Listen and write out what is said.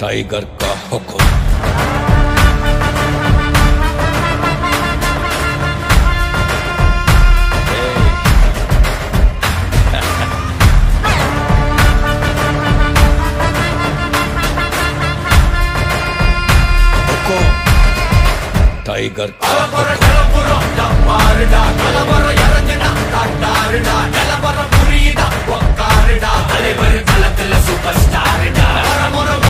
tiger का हुक्म tiger का हुक्म